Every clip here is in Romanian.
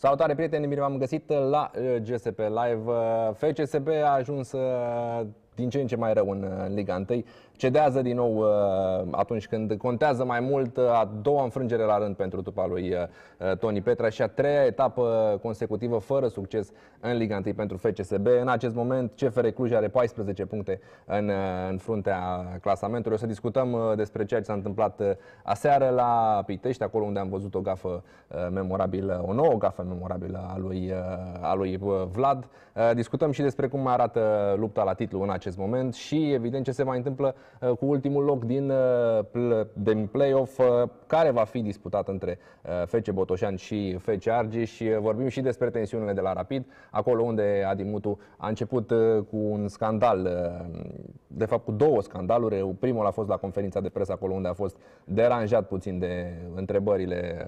Salutare prieteni, bine v-am găsit la uh, GSP Live. Uh, FCSB a ajuns uh, din ce în ce mai rău în, în Liga 1 cedează din nou uh, atunci când contează mai mult uh, a doua înfrângere la rând pentru trupa lui uh, Toni Petra și a treia etapă consecutivă fără succes în Liga 1 pentru FCSB. În acest moment CFR Cluj are 14 puncte în, în fruntea clasamentului. O să discutăm despre ceea ce s-a întâmplat aseară la Pitești, acolo unde am văzut o gafă memorabilă, o nouă gafă memorabilă a lui, a lui Vlad. Discutăm și despre cum arată lupta la titlu în acest moment și evident ce se mai întâmplă Uh, cu ultimul loc din, uh, din play-off uh, care va fi disputat între FC Botoșan și FC Argeș și vorbim și despre tensiunile de la Rapid, acolo unde Adi Mutu a început cu un scandal, de fapt cu două scandaluri. Primul a fost la conferința de presă acolo unde a fost deranjat puțin de întrebările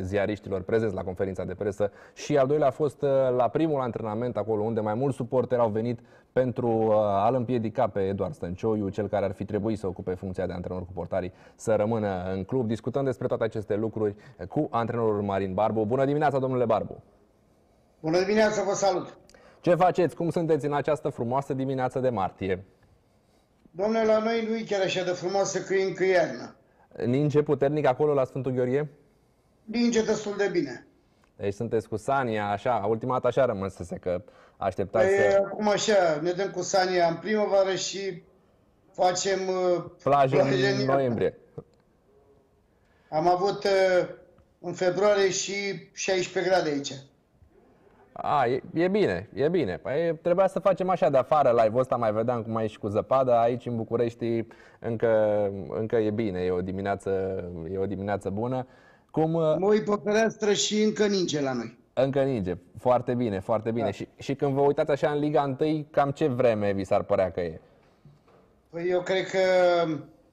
ziariștilor prezenți la conferința de presă și al doilea a fost la primul antrenament acolo unde mai mulți suporteri au venit pentru a-l împiedica pe Eduard Stăncioiu, cel care ar fi trebuit să ocupe funcția de antrenor cu portarii, să rămână în club. Discutăm despre toate aceste lucruri cu antrenorul Marin Barbu. Bună dimineața, domnule Barbu! Bună dimineața, vă salut! Ce faceți? Cum sunteți în această frumoasă dimineață de martie? Domnule, la noi nu e chiar așa de frumoasă că e încă iarnă. Ninge puternic acolo la Sfântul Gheorghe? Ninge destul de bine. Deci sunteți cu Sania, așa, ultima dată așa rămânsese că așteptați păi, să... acum așa, ne dăm cu Sania în primăvară și facem uh, plajă în noiembrie. Am avut uh, în februarie și 16 grade aici. A, e, e bine, e bine. Păi trebuia să facem așa de afară live-ul ăsta, mai vedeam cum ai și cu zăpadă. Aici în București încă, încă e bine, e o dimineață, e o dimineață bună. Cum, uh, mă uit pe fereastră și încă ninge la noi. Încă ninge. Foarte bine, foarte bine. Da. Și, și când vă uitați așa în Liga 1, cam ce vreme vi s-ar părea că e? Păi eu cred că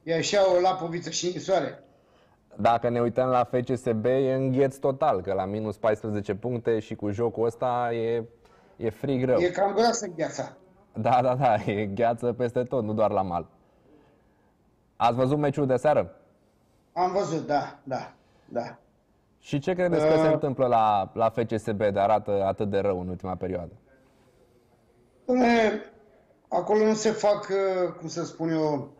e așa o lapoviță și soare. Dacă ne uităm la FCSB, e îngheț total, că la minus 14 puncte și cu jocul ăsta e, e frig rău. E cam groasă gheața. Da, da, da, e gheață peste tot, nu doar la mal. Ați văzut meciul de seară? Am văzut, da, da, da. Și ce credeți uh... că se uh. întâmplă la, la FCSB de arată atât de rău în ultima perioadă? acolo nu se fac, uh, cum să spun eu,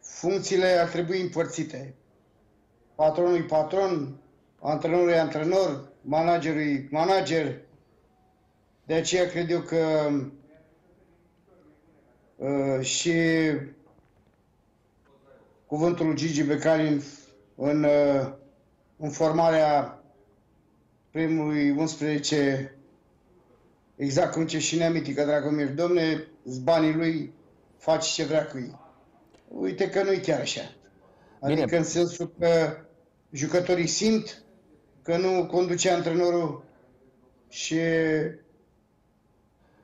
funcțiile ar trebui împărțite. Patronul e patron, antrenorul e antrenor, managerul e manager. De aceea cred eu că uh, și cuvântul lui Gigi Becali în, uh, în formarea primului 11 exact cum ce și ne aminti Dragomir, domne, banii lui, faci ce vrea cu ei. Uite că nu e chiar așa. Adică Bine. în sensul că jucătorii simt că nu conduce antrenorul și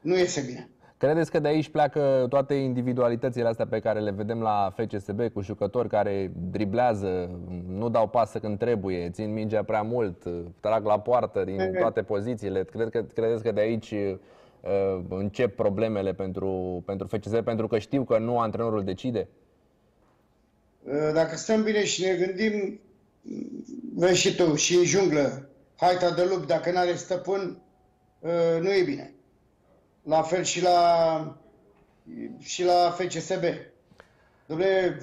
nu iese bine. Credeți că de aici pleacă toate individualitățile astea pe care le vedem la FCSB cu jucători care driblează, nu dau pasă când trebuie, țin mingea prea mult, trag la poartă din toate pozițiile. Cred că, credeți că de aici uh, încep problemele pentru, pentru FCSB pentru că știu că nu antrenorul decide? Uh, dacă stăm bine și ne gândim, vezi și tu, și în junglă, haita de lup, dacă nu are stăpân, uh, nu e bine. La fel și la, și la FCSB. Dom'le,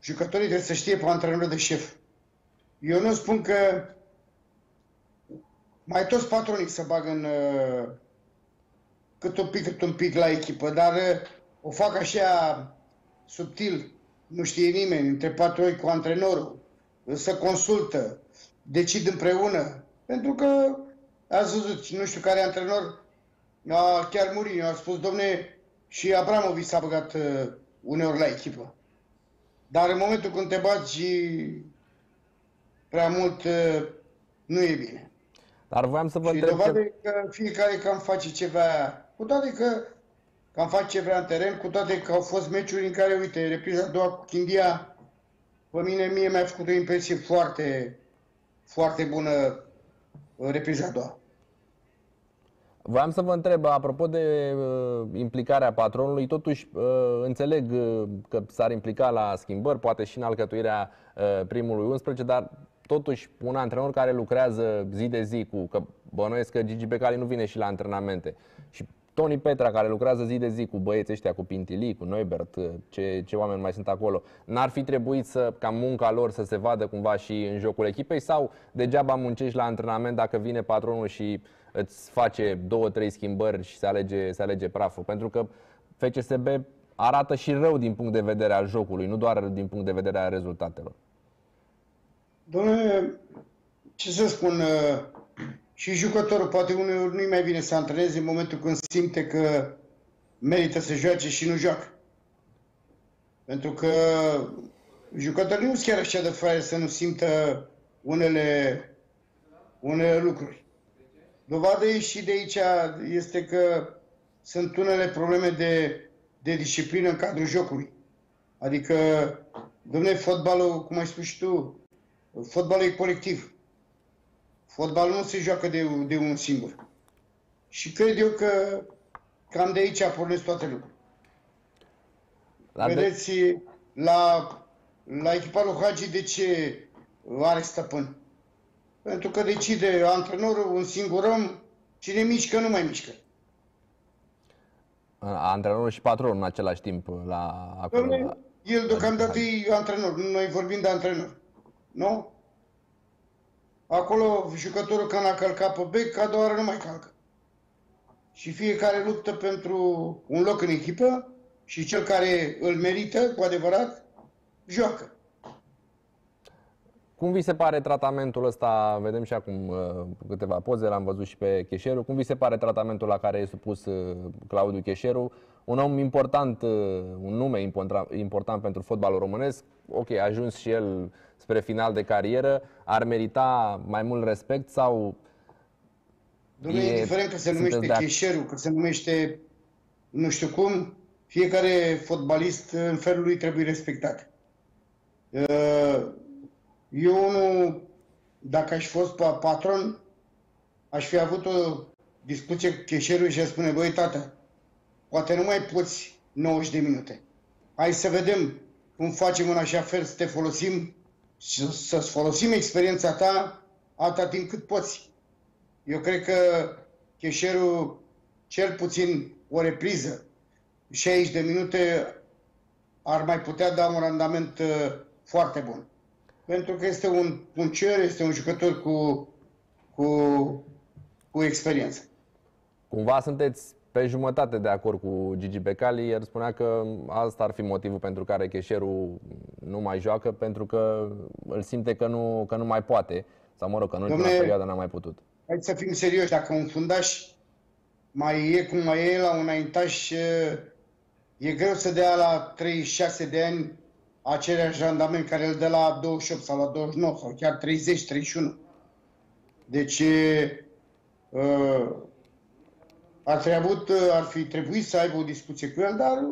jucătorii trebuie să știe pe antrenorul de șef. Eu nu spun că mai toți patronii să bagă în uh, cât un pic, cât un pic la echipă, dar uh, o fac așa subtil, nu știe nimeni, între patroni cu antrenorul, să consultă, decid împreună, pentru că ați văzut, nu știu care antrenor a, chiar Mourinho a spus, domne, și Abramovic s-a băgat uh, uneori la echipă. Dar în momentul când te bagi prea mult, uh, nu e bine. Dar voiam să vă și întreb... Ce... că fiecare cam face ceva, cu toate că cam face ce vrea în teren, cu toate că au fost meciuri în care, uite, repriza a doua cu Chindia, pe mine, mie mi-a făcut o impresie foarte, foarte bună repriza a doua. Voiam să vă întreb, apropo de uh, implicarea patronului, totuși uh, înțeleg uh, că s-ar implica la schimbări, poate și în alcătuirea uh, primului 11, dar totuși un antrenor care lucrează zi de zi cu, că bănuiesc că Gigi Becali nu vine și la antrenamente. Și Tony Petra, care lucrează zi de zi cu băieții ăștia, cu Pintili, cu Neubert, ce, ce oameni mai sunt acolo, n-ar fi trebuit să, ca munca lor să se vadă cumva și în jocul echipei? Sau degeaba muncești la antrenament dacă vine patronul și îți face două, trei schimbări și se alege, se alege praful? Pentru că FCSB arată și rău din punct de vedere al jocului, nu doar din punct de vedere al rezultatelor. Domnule, ce să spun, și jucătorul poate uneori nu-i mai bine să antreneze în momentul când simte că merită să joace și nu joacă. Pentru că jucătorul nu sunt chiar așa de fraier să nu simtă unele, unele lucruri. Dovadă e și de aici este că sunt unele probleme de, de disciplină în cadrul jocului. Adică, domne, fotbalul, cum ai spus și tu, fotbalul e colectiv. Fotbalul nu se joacă de, de un singur. Și cred eu că cam de aici pornesc toate lucrurile. La Vedeți, de... la, la echipa lui Hagi de ce are stăpân? Pentru că decide antrenorul un singur om, cine mișcă, nu mai mișcă. Antrenorul și patronul în același timp la acolo. la, el deocamdată e antrenor, noi vorbim de antrenor. Nu? Acolo jucătorul când a călcat pe bec, ca doar nu mai calcă. Și fiecare luptă pentru un loc în echipă și cel care îl merită, cu adevărat, joacă. Cum vi se pare tratamentul ăsta, vedem și acum uh, câteva poze, l-am văzut și pe Cheșeru, cum vi se pare tratamentul la care e supus uh, Claudiu Cheșeru, un om important, uh, un nume important, important pentru fotbalul românesc, ok, a ajuns și el spre final de carieră, ar merita mai mult respect sau... Domnule, e indiferent că se numește Cheșeru, că se numește nu știu cum, fiecare fotbalist în felul lui trebuie respectat. Eu nu, dacă aș fost patron, aș fi avut o discuție cu cheșerul și aș spune, băi, tată, poate nu mai poți 90 de minute. Hai să vedem cum facem în așa fel să te folosim, să-ți folosim experiența ta atâta timp cât poți. Eu cred că cheșerul, cel puțin o repriză, 60 de minute, ar mai putea da un randament uh, foarte bun pentru că este un puncier, este un jucător cu, cu, cu experiență. Cumva sunteți pe jumătate de acord cu Gigi Becali, el spunea că asta ar fi motivul pentru care Cheșerul nu mai joacă, pentru că îl simte că nu, că nu mai poate, sau mă rog, că în ultima perioadă n-a mai putut. Hai să fim serioși, dacă un fundaș mai e cum mai e la un înaintaș, e greu să dea la 36 de ani aceleași randament care îl dă la 28 sau la 29 sau chiar 30, 31. Deci uh, ar, trebut, ar fi trebuit să aibă o discuție cu el, dar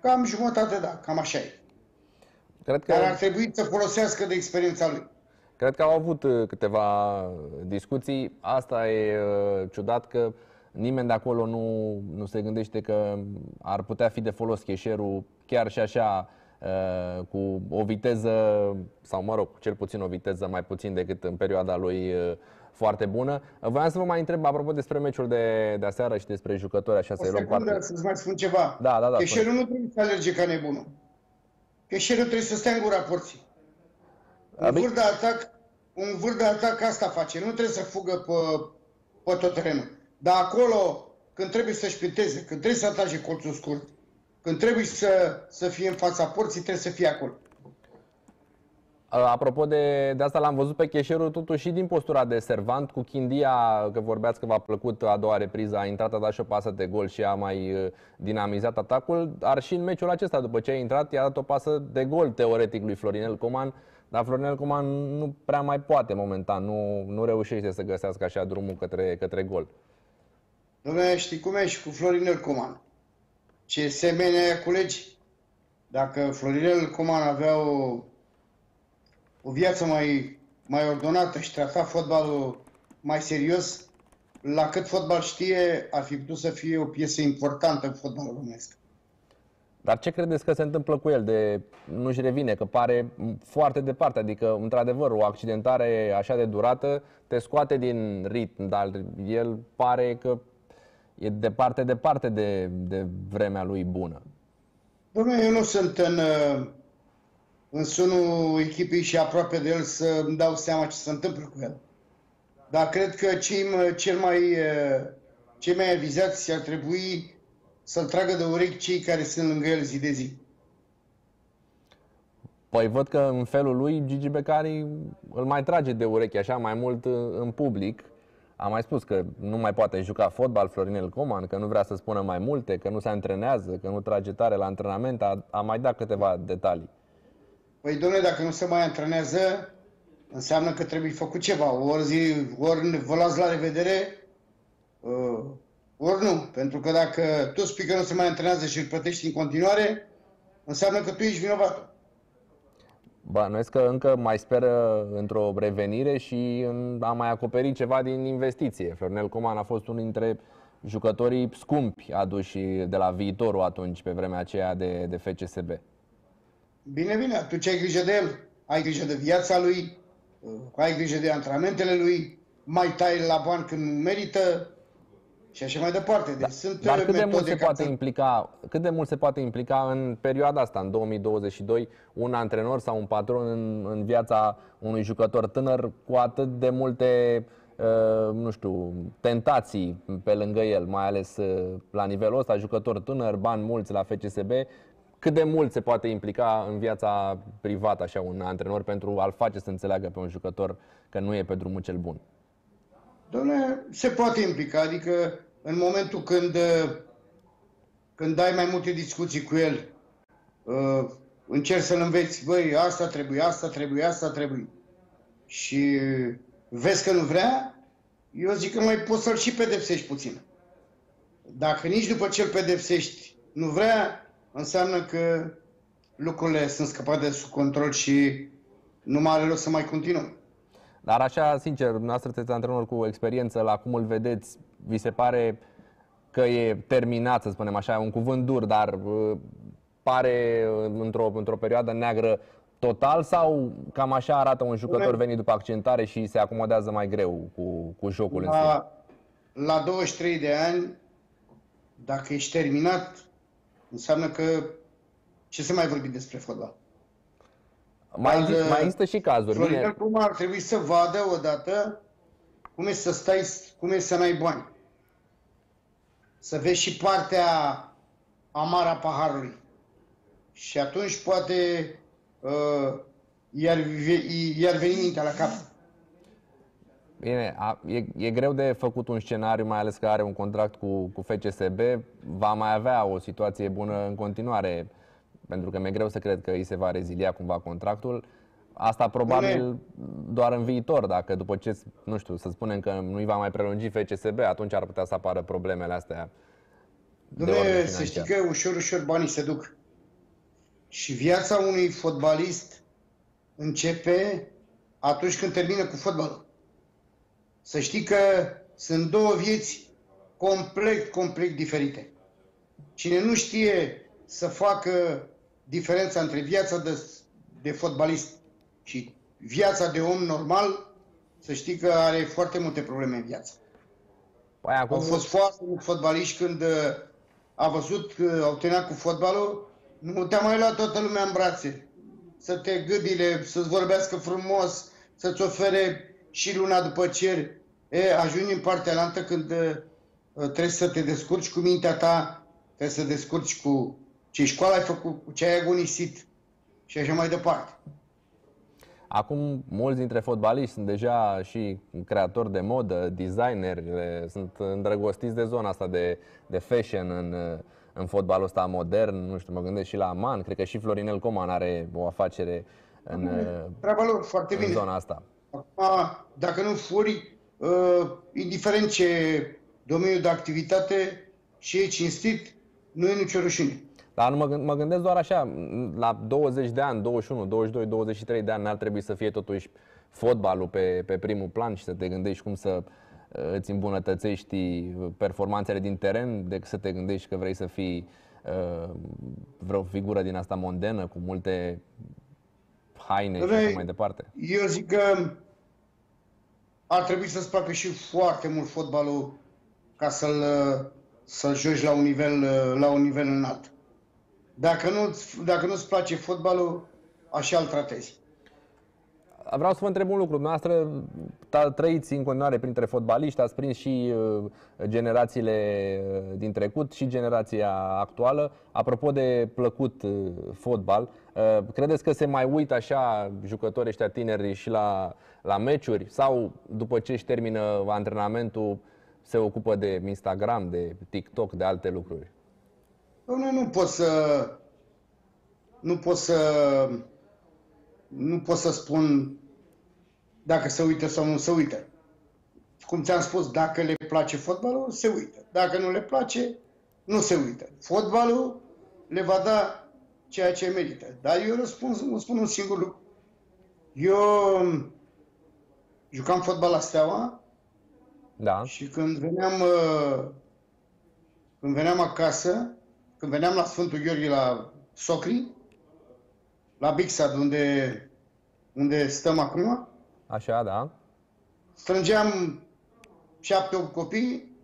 cam jumătate, da, cam așa e. Cred că... Dar ar trebui să folosească de experiența lui. Cred că au avut câteva discuții. Asta e ciudat că nimeni de acolo nu, nu se gândește că ar putea fi de folos cheșerul chiar și așa Uh, cu o viteză, sau mă rog, cel puțin o viteză mai puțin decât în perioada lui uh, foarte bună. Voiam să vă mai întreb apropo despre meciul de, de aseară și despre jucători, așa să-i luăm parte. să-ți mai spun ceva. Da, da, da. Cheșerul nu trebuie să alerge ca nebunul. Cheșerul trebuie să stea în gura porții. Un vârf de atac, un vârf de atac asta face. Nu trebuie să fugă pe, pe tot terenul. Dar acolo, când trebuie să-și pinteze, când trebuie să atace colțul scurt, când trebuie să, să fie în fața porții, trebuie să fie acolo. Apropo de, de asta, l-am văzut pe Cheșerul totuși și din postura de servant cu Chindia, că vorbeați că v-a plăcut a doua repriză, a intrat, a dat și o pasă de gol și a mai uh, dinamizat atacul, dar și în meciul acesta, după ce a intrat, i-a dat o pasă de gol teoretic lui Florinel Coman, dar Florinel Coman nu prea mai poate momentan, nu, nu reușește să găsească așa drumul către, către gol. Dom'le, știi cum e și cu Florinel Coman? Ce semene colegi. Dacă Florinel Coman avea o, o viață mai, mai ordonată și trata fotbalul mai serios, la cât fotbal știe, ar fi putut să fie o piesă importantă în fotbalul românesc. Dar ce credeți că se întâmplă cu el? De nu-și revine, că pare foarte departe. Adică, într-adevăr, o accidentare așa de durată te scoate din ritm, dar el pare că e departe, departe de, de vremea lui bună. Domnule, eu nu sunt în, în sunul echipei și aproape de el să îmi dau seama ce se întâmplă cu el. Dar cred că cei, cel mai, cei mai avizați ar trebui să-l tragă de urechi cei care sunt lângă el zi de zi. Păi văd că în felul lui Gigi Becari îl mai trage de urechi așa mai mult în public. Am mai spus că nu mai poate juca fotbal Florinel Coman, că nu vrea să spună mai multe, că nu se antrenează, că nu trage tare la antrenament. A, a mai dat câteva detalii. Păi, domnule, dacă nu se mai antrenează, înseamnă că trebuie făcut ceva. Ori, zi, ori vă las la revedere, uh, ori nu. Pentru că dacă tu spui că nu se mai antrenează și îl plătești în continuare, înseamnă că tu ești vinovat. Bănuiesc că încă mai speră într-o revenire și a mai acoperit ceva din investiție. Florinel Coman a fost unul dintre jucătorii scumpi aduși de la viitorul atunci, pe vremea aceea de, de FCSB. Bine, bine, atunci ai grijă de el, ai grijă de viața lui, ai grijă de antrenamentele lui, mai tai la bani când merită, și așa mai departe. Deci da. sunt Dar cât de mult se poate implica, cât de mult se poate implica în perioada asta, în 2022, un antrenor sau un patron în, în viața unui jucător tânăr cu atât de multe Uh, nu știu, tentații pe lângă el, mai ales uh, la nivelul ăsta, jucător tânăr, bani mulți la FCSB, cât de mult se poate implica în viața privată așa un antrenor pentru a-l face să înțeleagă pe un jucător că nu e pe drumul cel bun? Doamne, se poate implica, adică în momentul când, uh, când ai mai multe discuții cu el, uh, încerci să-l înveți, băi, asta trebuie, asta trebuie, asta trebuie, și vezi că nu vrea, eu zic că mai poți să-l și pedepsești puțin. Dacă nici după ce îl pedepsești nu vrea, înseamnă că lucrurile sunt scăpate de sub control și nu mai are loc să mai continuăm. Dar așa, sincer, dumneavoastră sunteți antrenor cu experiență, la cum îl vedeți, vi se pare că e terminat, să spunem așa, un cuvânt dur, dar uh, pare într-o, într-o perioadă neagră total sau cam așa arată un jucător venit după accentare și se acomodează mai greu cu, cu jocul la, în sine? La 23 de ani, dacă ești terminat, înseamnă că ce să mai vorbi despre fotbal? Mai, Dar, mai există și cazuri. Florinel cum ar trebui să vadă odată cum e să stai, cum e să n-ai bani. Să vezi și partea amara paharului. Și atunci poate uh, iar, iar veni mintea la cap. Bine, a, e, e greu de făcut un scenariu, mai ales că are un contract cu, cu FCSB. Va mai avea o situație bună în continuare pentru că mi-e greu să cred că îi se va rezilia cumva contractul. Asta probabil doar în viitor, dacă după ce, nu știu, să spunem că nu îi va mai prelungi FCSB, atunci ar putea să apară problemele astea. Dom'le, să știi că ușor, ușor banii se duc. Și viața unui fotbalist începe atunci când termină cu fotbalul. Să știi că sunt două vieți complet, complet diferite. Cine nu știe să facă diferența între viața de, de fotbalist și viața de om normal, să știi că are foarte multe probleme în viață. Păi, acum... Au fost foarte mulți fotbaliști când uh, a văzut că au terminat cu fotbalul, nu te-a mai luat toată lumea în brațe. Să te gâdile, să-ți vorbească frumos, să-ți ofere și luna după cer. E, ajungi în partea altă când uh, trebuie să te descurci cu mintea ta, trebuie să te descurci cu ce școală ai făcut, cu ce ai agonisit și așa mai departe. Acum, mulți dintre fotbaliști sunt deja și creatori de modă, designeri, sunt îndrăgostiți de zona asta de, de fashion în, în fotbalul ăsta modern. Nu știu, mă gândesc și la Aman, cred că și Florinel Coman are o afacere în, Treaba lor, foarte în bine. zona asta. Acum, dacă nu furi, uh, indiferent ce domeniu de activitate și e cinstit, nu e nicio rușine. Dar nu mă, mă gândesc doar așa, la 20 de ani, 21, 22, 23 de ani n-ar trebui să fie totuși fotbalul pe, pe primul plan și să te gândești cum să uh, îți îmbunătățești performanțele din teren decât să te gândești că vrei să fii vreo figură din asta mondenă cu multe haine Dă și așa mai departe? Eu zic că ar trebui să-ți placă și foarte mult fotbalul ca să-l, să-l joci la un nivel, la un nivel înalt. Dacă, nu, dacă nu-ți place fotbalul, așa îl tratezi. Vreau să vă întreb un lucru. Dumneavoastră trăiți în continuare printre fotbaliști, ați prins și uh, generațiile uh, din trecut și generația actuală. Apropo de plăcut uh, fotbal, credeți că se mai uită așa jucătorii ăștia tineri și la, la meciuri? Sau după ce își termină antrenamentul se ocupă de Instagram, de TikTok, de alte lucruri? Nu, nu pot să... Nu pot să nu pot să spun dacă se uită sau nu se uită. Cum ți-am spus, dacă le place fotbalul, se uită. Dacă nu le place, nu se uită. Fotbalul le va da ceea ce merită. Dar eu răspund, îmi spun un singur lucru. Eu jucam fotbal la Steaua da. și când veneam, uh, când veneam acasă, când veneam la Sfântul Gheorghe la Socri, la Bixad, unde, unde stăm acum. Așa, da. Strângeam șapte, opt copii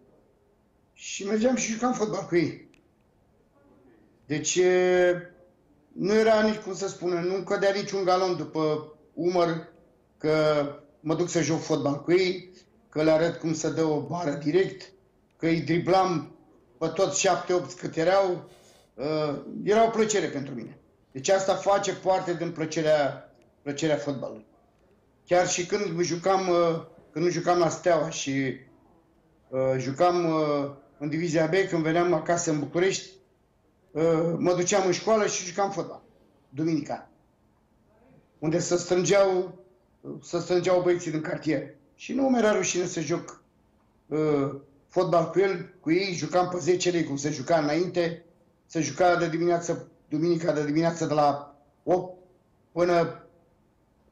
și mergeam și jucam fotbal cu ei. Deci nu era nici, cum să spună, nu cădea niciun galon după umăr că mă duc să joc fotbal cu ei, că le arăt cum să dă o bară direct, că îi driblam pe toți șapte, opt cât erau. Uh, era o plăcere pentru mine. Deci asta face parte din plăcerea, plăcerea fotbalului. Chiar și când jucam, uh, când nu jucam la Steaua și uh, jucam uh, în divizia B, când veneam acasă în București, uh, mă duceam în școală și jucam fotbal, duminica. Unde să strângeau, să strângeau băieții din cartier. Și nu mi-era rușine să joc uh, fotbal cu el, cu ei, jucam pe 10 lei, cum se juca înainte, se juca de dimineață duminica de dimineață de la 8 până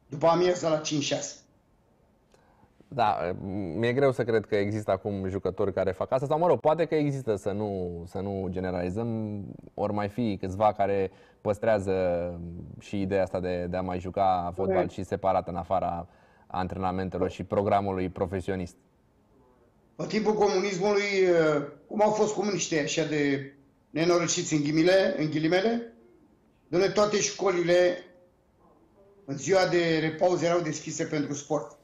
după amiază la 5-6. Da, mi-e greu să cred că există acum jucători care fac asta, sau mă rog, poate că există să nu, să nu generalizăm, ori mai fi câțiva care păstrează și ideea asta de, de a mai juca fotbal și separat în afara antrenamentelor și programului profesionist. În timpul comunismului, cum au fost comuniștii așa de nenorociți în, ghimile, în ghilimele, Doamne, toate școlile în ziua de repauză erau deschise pentru sport.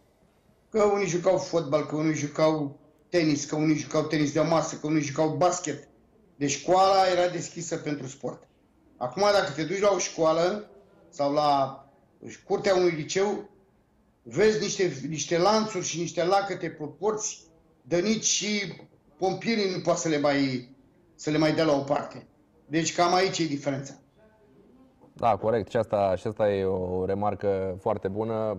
Că unii jucau fotbal, că unii jucau tenis, că unii jucau tenis de masă, că unii jucau basket. Deci școala era deschisă pentru sport. Acum, dacă te duci la o școală sau la curtea unui liceu, vezi niște, niște lanțuri și niște lacăte proporți, de nici și pompierii nu poate să le mai să le mai dea la o parte. Deci cam aici e diferența. Da, corect. Și asta, și asta e o remarcă foarte bună.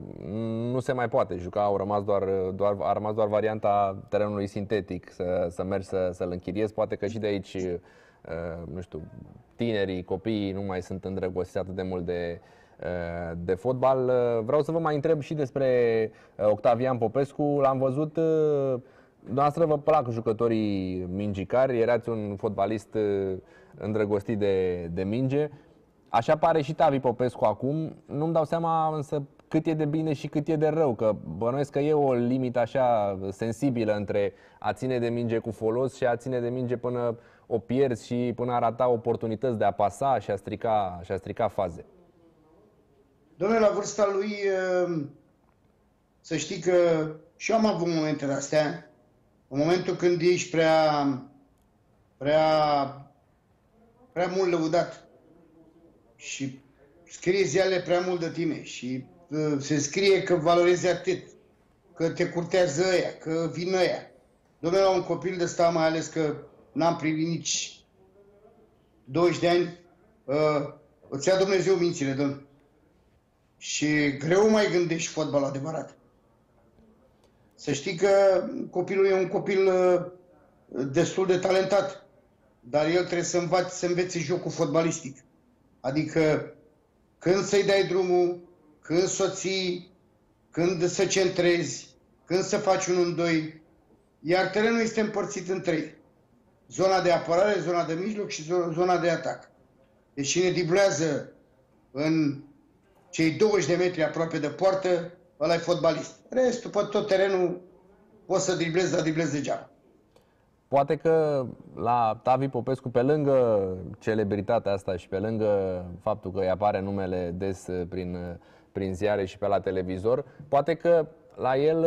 Nu se mai poate juca, au rămas doar, doar, a rămas doar varianta terenului sintetic, să, să mergi să, să-l închiriezi. Poate că și de aici, uh, nu știu, tinerii, copiii nu mai sunt îndrăgostiți atât de mult de, uh, de fotbal. Uh, vreau să vă mai întreb și despre Octavian Popescu. L-am văzut Noastră vă plac jucătorii mingicari, erați un fotbalist uh, îndrăgostit de, de minge. Așa pare și Tavi Popescu acum. Nu-mi dau seama însă cât e de bine și cât e de rău, că bănuiesc că e o limită așa sensibilă între a ține de minge cu folos și a ține de minge până o pierzi și până a rata oportunități de a pasa și a strica, și a strica faze. Domnule, la vârsta lui, uh, să știi că și eu am avut momente de astea în momentul când ești prea, prea, prea mult lăudat și scrie ziale prea mult de tine și uh, se scrie că valorezi atât, că te curtează ăia, că vin ăia. Domnule, la un copil de ăsta, mai ales că n-am privit nici 20 de ani, uh, îți ia Dumnezeu mințile, domnule. Și greu mai gândești fotbal adevărat. Să știi că copilul e un copil uh, destul de talentat, dar el trebuie să învețe, să învețe jocul fotbalistic. Adică când să-i dai drumul, când să o ții, când să centrezi, când să faci un în doi, iar terenul este împărțit în trei. zona de apărare, zona de mijloc și zona de atac. Deci cine diblează în cei 20 de metri aproape de poartă, ăla e fotbalist. Restul, pe tot terenul, poți să driblezi, dar driblezi degeaba. Poate că la Tavi Popescu, pe lângă celebritatea asta și pe lângă faptul că îi apare numele des prin, prin ziare și pe la televizor, poate că la el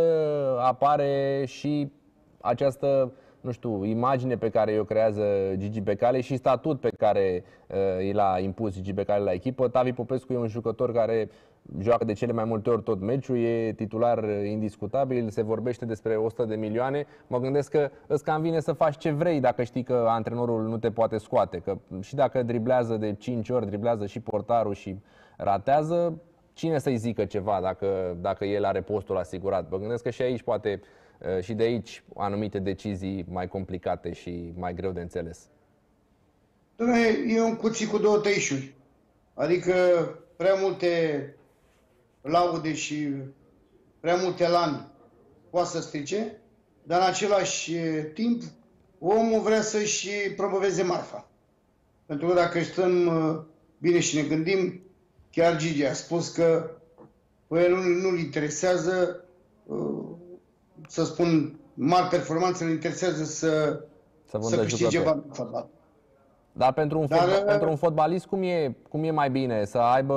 apare și această nu știu, imagine pe care o creează Gigi Becale și statut pe care uh, i l-a impus Gigi Becale la echipă. Tavi Popescu e un jucător care joacă de cele mai multe ori tot meciul, e titular indiscutabil, se vorbește despre 100 de milioane. Mă gândesc că îți cam vine să faci ce vrei dacă știi că antrenorul nu te poate scoate. Că și dacă driblează de 5 ori, driblează și portarul și ratează, cine să-i zică ceva dacă, dacă el are postul asigurat? Mă gândesc că și aici poate uh, și de aici anumite decizii mai complicate și mai greu de înțeles. Dom'le, e un cuțit cu două tăișuri. Adică prea multe laude și prea mult elan poate să strice, dar în același timp omul vrea să-și promoveze marfa. Pentru că dacă stăm bine și ne gândim, chiar Gigi a spus că pe el nu-l interesează, să spun, mari performanțe, îl interesează să, să, să câștige bani fotbal. Dar pentru un, Dar, fotbal, pentru un fotbalist, cum e, cum e mai bine? Să aibă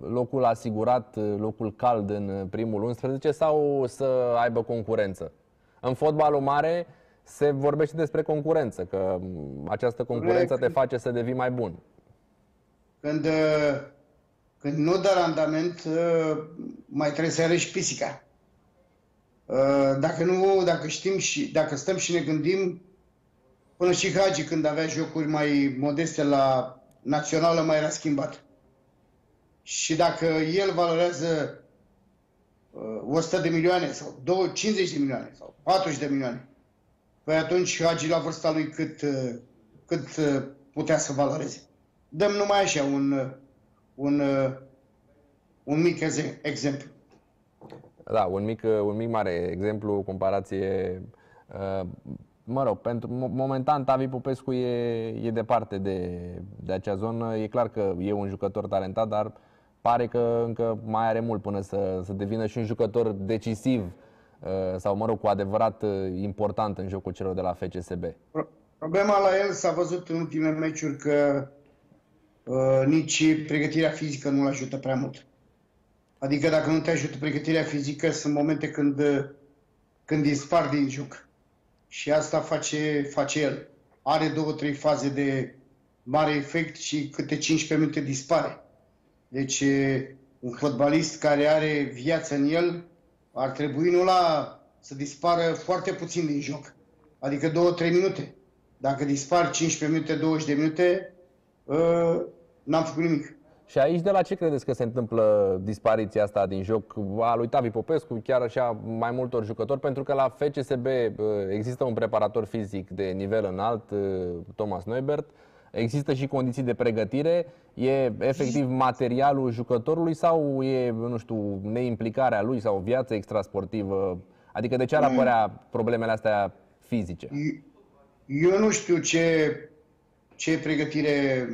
locul asigurat, locul cald în primul 11 sau să aibă concurență? În fotbalul mare se vorbește despre concurență, că această concurență te face să devii mai bun. Când, când nu dă randament, mai trebuie să arăși pisica. Dacă nu, dacă știm și dacă stăm și ne gândim, Până și Hagi, când avea jocuri mai modeste la națională, mai era schimbat. Și dacă el valorează uh, 100 de milioane sau 50 de milioane sau 40 de milioane, păi atunci Hagi la vârsta lui cât, uh, cât uh, putea să valoreze. Dăm numai așa un, uh, un, uh, un mic exemplu. Da, un mic, un mic mare exemplu, comparație uh, mă rog, pentru momentan Tavi Popescu e, e departe de, de acea zonă. E clar că e un jucător talentat, dar pare că încă mai are mult până să, să devină și un jucător decisiv uh, sau, mă rog, cu adevărat uh, important în jocul celor de la FCSB. Problema la el s-a văzut în ultimele meciuri că uh, nici pregătirea fizică nu-l ajută prea mult. Adică dacă nu te ajută pregătirea fizică, sunt momente când, când dispar din joc și asta face, face el. Are două, trei faze de mare efect și câte 15 minute dispare. Deci un fotbalist care are viață în el ar trebui nu la să dispară foarte puțin din joc. Adică 2-3 minute. Dacă dispar 15 minute, 20 de minute, uh, n-am făcut nimic. Și aici de la ce credeți că se întâmplă dispariția asta din joc a lui Tavi Popescu, chiar așa mai multor jucători? Pentru că la FCSB există un preparator fizic de nivel înalt, Thomas Neubert, există și condiții de pregătire, e efectiv materialul jucătorului sau e, nu știu, neimplicarea lui sau viața extrasportivă? Adică de ce ar apărea problemele astea fizice? Eu nu știu ce, ce pregătire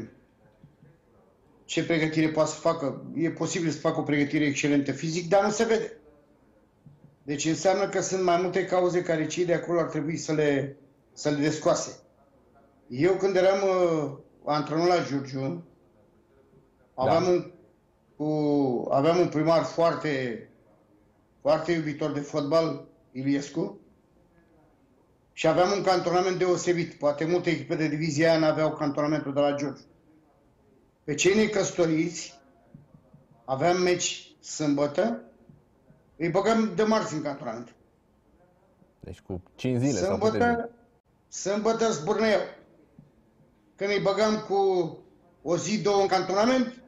ce pregătire poate să facă. E posibil să facă o pregătire excelentă fizic, dar nu se vede. Deci înseamnă că sunt mai multe cauze care cei de acolo ar trebui să le, să le descoase. Eu când eram uh, antrenor la Giurgiu, aveam, da. un, cu, aveam un primar foarte, foarte iubitor de fotbal, Iliescu, și aveam un cantonament deosebit. Poate multe echipe de divizia aia n-aveau cantonamentul de la Giurgiu. Pe cei necăsătoriți, aveam meci sâmbătă, îi băgăm de marți în cantonament. Deci cu 5 zile sâmbătă, sau zile. Sâmbătă zburneu. Când îi băgam cu o zi, două în cantonament,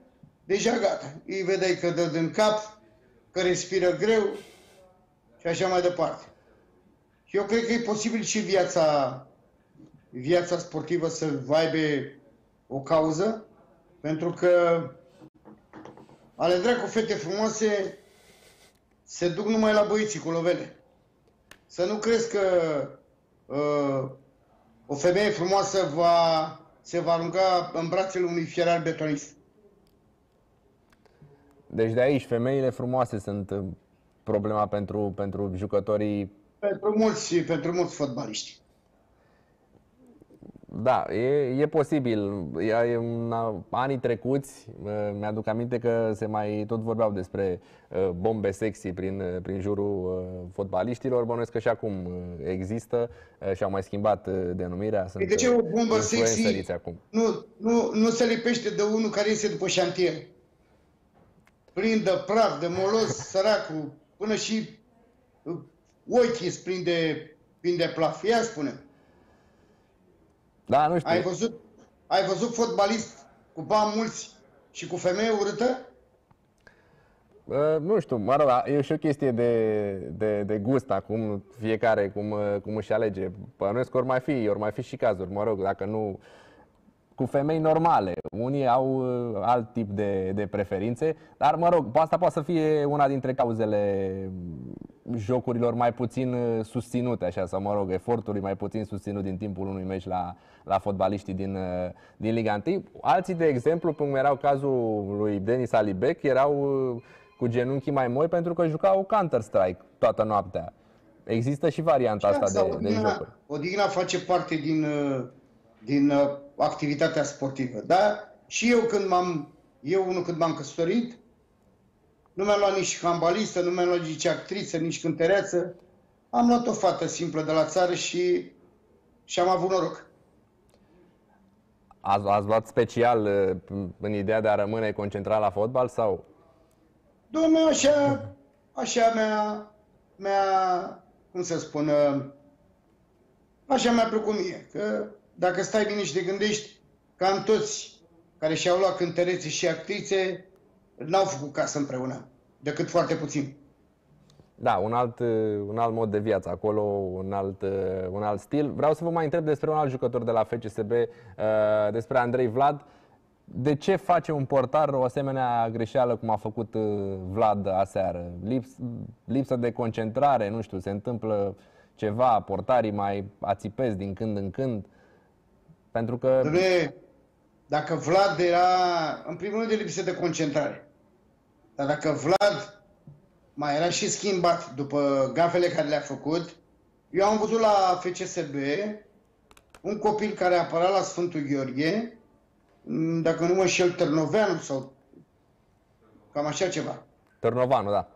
deja gata. Îi vedeai că dă din cap, că respiră greu și așa mai departe. Și eu cred că e posibil și viața, viața sportivă să aibă o cauză, pentru că ale dracu fete frumoase se duc numai la băieții cu lovele. Să nu crezi că uh, o femeie frumoasă va, se va arunca în brațele unui fierar betonist. Deci de aici femeile frumoase sunt uh, problema pentru, pentru jucătorii pentru mulți, pentru mulți fotbaliști. Da, e, e posibil. E, în anii trecuți, mi-aduc aminte că se mai tot vorbeau despre bombe sexy prin, prin jurul fotbaliștilor. Bănuiesc că și acum există și au mai schimbat denumirea. Sunt de ce o bombă sexy acum. Nu, nu, nu se lipește de unul care iese după șantier? Plin de praf, de molos, săracul, până și ochii îți prinde, prinde plaf. Ia spune. Da, nu știu. Ai văzut, ai văzut fotbalist cu bani mulți și cu femeie urâtă? Uh, nu știu, mă rog, e și o chestie de, de, de gust acum, fiecare cum, cum își alege. Pănuiesc că ori mai fi, ori mai fi și cazuri, mă rog, dacă nu cu femei normale. Unii au uh, alt tip de, de preferințe, dar mă rog, asta poate să fie una dintre cauzele jocurilor mai puțin uh, susținute, așa, sau mă rog, efortului mai puțin susținut din timpul unui meci la, la fotbaliștii din, uh, din Liga 1. Alții, de exemplu, cum erau cazul lui Denis Alibec, erau cu genunchii mai moi pentru că jucau Counter-Strike toată noaptea. Există și varianta asta de, de jocuri. Odihna face parte din, din activitatea sportivă. Da? Și eu când m-am, eu unul când m-am căsătorit, nu mi-am luat nici handbalistă, nu mi-am luat nici actriță, nici cântăreață. Am luat o fată simplă de la țară și, și am avut noroc. Ați, ați luat special uh, în ideea de a rămâne concentrat la fotbal sau? Dom'le, așa, așa mi-a, mi-a, cum să spun, uh, așa mi-a plăcut mie, că dacă stai bine și te gândești, cam toți care și-au luat cântărețe și actrițe n-au făcut casă împreună, decât foarte puțin. Da, un alt, un alt mod de viață acolo, un alt, un alt stil. Vreau să vă mai întreb despre un alt jucător de la FCSB, uh, despre Andrei Vlad. De ce face un portar o asemenea greșeală cum a făcut uh, Vlad aseară? Lips, lipsă de concentrare, nu știu, se întâmplă ceva, portarii mai ațipesc din când în când. Pentru că... Doamne, dacă Vlad era, în primul rând, de lipsă de concentrare. Dar dacă Vlad mai era și schimbat după gafele care le-a făcut, eu am văzut la FCSB un copil care apăra la Sfântul Gheorghe, dacă nu mă șel, Târnoveanu sau cam așa ceva. Târnovanu, da.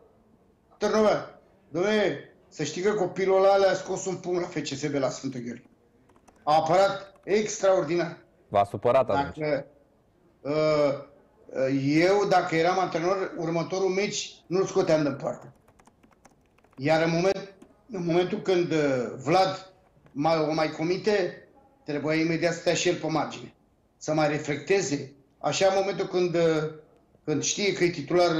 Târnoveanu. Dom'le, să știi că copilul ăla le-a scos un punct la FCSB la Sfântul Gheorghe. A apărat extraordinar. V-a supărat atunci. Dacă, uh, eu, dacă eram antrenor, următorul meci nu-l scoteam de poartă. Iar în, moment, în momentul când uh, Vlad mai, o mai comite, trebuia imediat să stea și el pe margine. Să mai reflecteze. Așa în momentul când, uh, când știe că e titular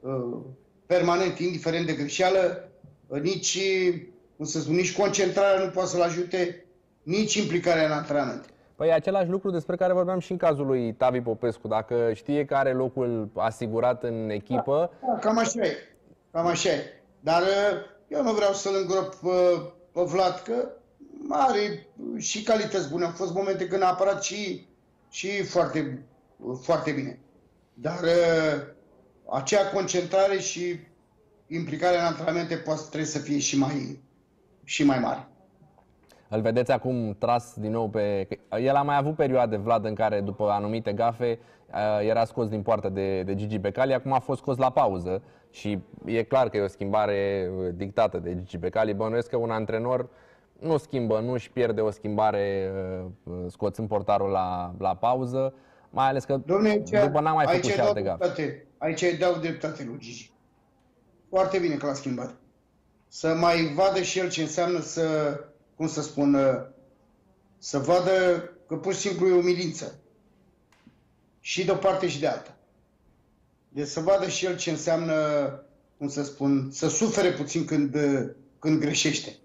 uh, permanent, indiferent de greșeală, uh, nici, cum să spun, nici concentrarea nu poate să-l ajute, nici implicarea în antrenament. Păi e același lucru despre care vorbeam și în cazul lui Tavi Popescu. Dacă știe că are locul asigurat în echipă... Da, da, cam așa e. Cam așa e. Dar uh, eu nu vreau să-l îngrop pe, uh, pe Vlad, că are și calități bune. Au fost momente când a apărat și, și foarte, foarte bine. Dar uh, acea concentrare și implicarea în antrenamente poate trebuie să fie și mai, și mai mare. Îl vedeți acum tras din nou pe... El a mai avut perioade, Vlad, în care după anumite gafe uh, era scos din poartă de, de Gigi Becali, acum a fost scos la pauză și e clar că e o schimbare uh, dictată de Gigi Becali. Bănuiesc că un antrenor nu schimbă, nu își pierde o schimbare uh, scoțând portarul la, la pauză, mai ales că Dom'le, aici, după n-a mai făcut și alte gafe. Aici îi dau dreptate lui Gigi. Foarte bine că l-a schimbat. Să mai vadă și el ce înseamnă să cum să spun, uh, să vadă că pur și simplu e o milință. Și de o parte și de alta. Deci să vadă și el ce înseamnă, cum să spun, să sufere puțin când, uh, când greșește.